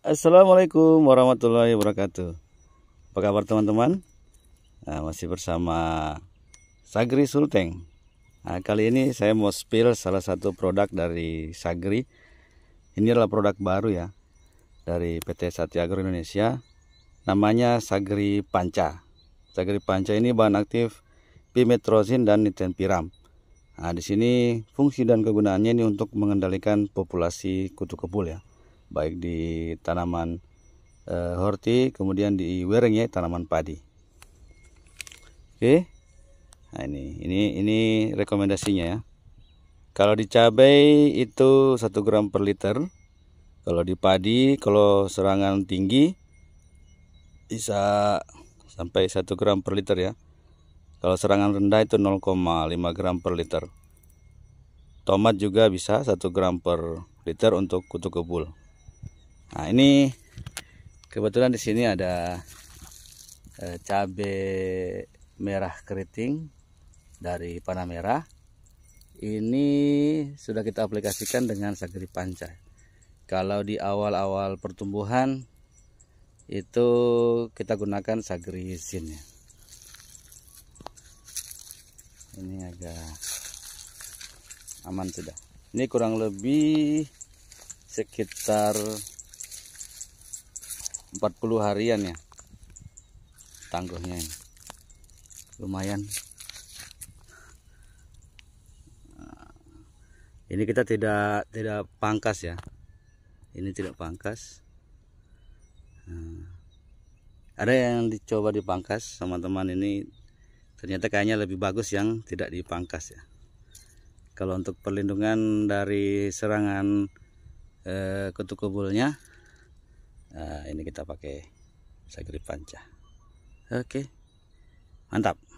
Assalamualaikum warahmatullahi wabarakatuh. Apa kabar teman-teman? Nah, Masih bersama Sagri Sulteng. Nah, Kali ini saya mau spill salah satu produk dari Sagri. Ini adalah produk baru ya Dari PT Satyagro Indonesia. Namanya Sagri Panca. Sagri Panca ini bahan aktif Pimetrosin dan nitenpiram Nah, di sini fungsi dan kegunaannya ini untuk mengendalikan populasi kutu kebul ya baik di tanaman e, horti kemudian di wereng ya tanaman padi. Oke. Nah ini ini ini rekomendasinya ya. Kalau di cabai itu 1 gram per liter. Kalau di padi kalau serangan tinggi bisa sampai 1 gram per liter ya. Kalau serangan rendah itu 0,5 gram per liter. Tomat juga bisa 1 gram per liter untuk kutu kebul Nah ini kebetulan di sini ada eh, cabai merah keriting dari panah merah. Ini sudah kita aplikasikan dengan sagri panca. Kalau di awal-awal pertumbuhan itu kita gunakan sagri zin ya. Ini agak aman sudah. Ini kurang lebih sekitar 40 harian ya. Tangguhnya ini. Lumayan. Nah, ini kita tidak tidak pangkas ya. Ini tidak pangkas. Nah, ada yang dicoba dipangkas teman-teman ini. Ternyata kayaknya lebih bagus yang tidak dipangkas ya. Kalau untuk perlindungan dari serangan eh, kutu kubulnya nah, ini kita pakai sagri panca. Oke. Mantap